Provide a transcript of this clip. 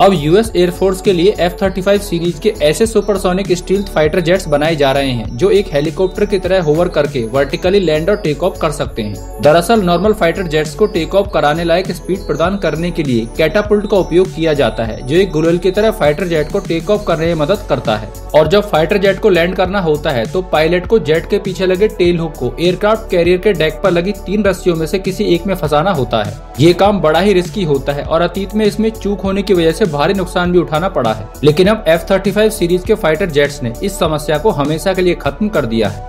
अब US air force के लिए एफ़ थर्टी फाइव सीरीज़ के ऐसे सुपरसोनिक स्टील फाइटर जेट्स बनाए जा रहे हैं, जो एक हेलीकॉप्टर की तरह होवर करके वर्टिकली लैंड और टेक ऑफ़ कर सकते हैं। दरअसल नॉर्मल फाइटर जेट्स को टेक ऑफ़ कराने लायक स्पीड प्रदान करने के लिए कैटापुल्ट का उपयोग किया जाता है, जो एक गुलेल की तरह फाइटर जेट को टेक ऑफ़ करने में मदद करता है। और जब फाइटर जेट को लैंड करना होता है तो पायलट को जेट के पीछे लगे टेल हुक को एयरक्राफ्ट कैरियर के डेक पर लगी तीन रस्सियों में से किसी एक में फंसाना होता है। ये काम बड़ा ही रिस्की होता है और अतीत में इसमें चूक होने की वजह से भारी नुकसान भी उठाना पड़ा है। लेकिन अब एफ़ थर्टी फाइव सीरीज़ के फाइटर जेट्स ने इस समस्या को हमेशा के लिए खत्म कर दिया है।